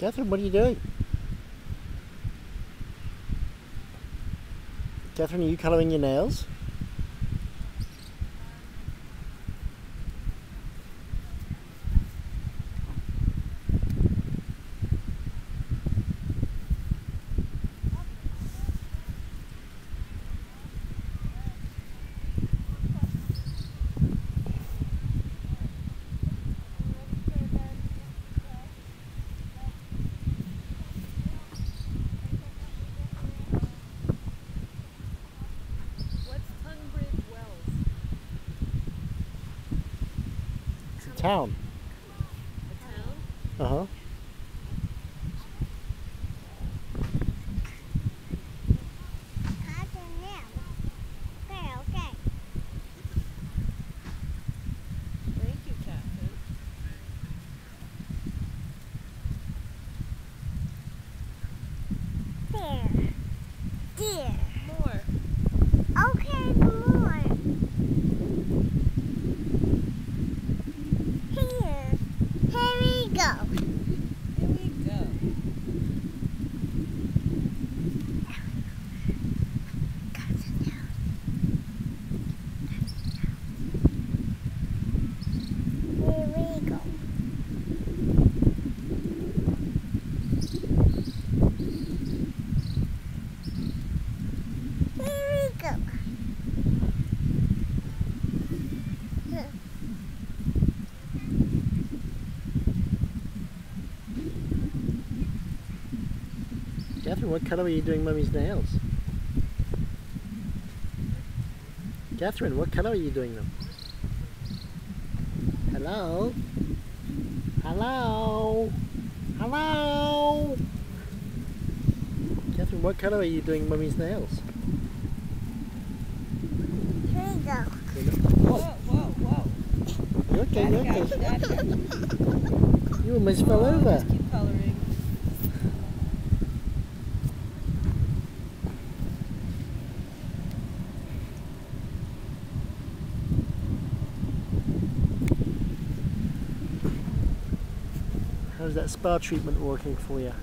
Catherine, what are you doing? Catherine, are you colouring your nails? Town. A town? Uh huh. Thank you, Captain. There. There. More. Okay, more. Here. Here we go. Here we go. Here we go. Here we go. Catherine, what colour are you doing Mummy's nails? Catherine, what colour are you doing them? Hello? Hello? Hello? Catherine, what colour are you doing Mummy's nails? Here we go. Whoa, whoa, whoa. You okay, okay? you, daddy got you. You almost fell over. How's that spa treatment working for you?